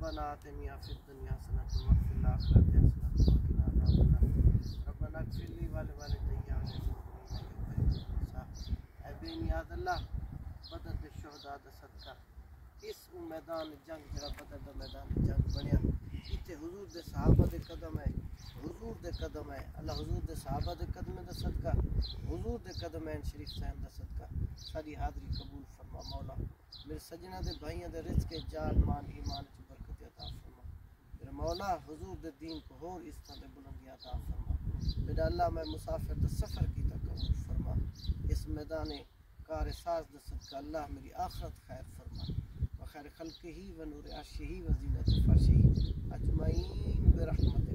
ربنا آتنا في الدنيا حسنة وفي الآخرة حسنة وقنا عذاب النار. ربنا اغفر لي ولوالدي. اے بے نیاز اللہ بدر دے شہداء دا صدقہ اس میدان جنگ جڑا بدر دا میدان جنگ بنیا۔ اتنے حضور دے صحابہ دے قدم ہے حضور دے قدم ہے اللہ حضور دے صحابہ دے قدم دا صدقہ حضور دے قدم ہے شریف صاحب دا صدقہ ساری حاضری قبول فرما، مولا، میرے سجنہ دے بھائیاں دے رزق جان، مان، ایمان چ برکت عطا فرما میرے مولا حضور دین کو ہور اس طرح بلندی عطا فرما۔ میرا اللہ، میں مسافر دا سفر کی قبول فرما۔ اس میدان کار ساز دا صدقہ اللہ میری آخرت خیر فرما۔ وخیر خلق ہی و نور عرش ہی و زینت فرش ہی۔ اجمعین برحمت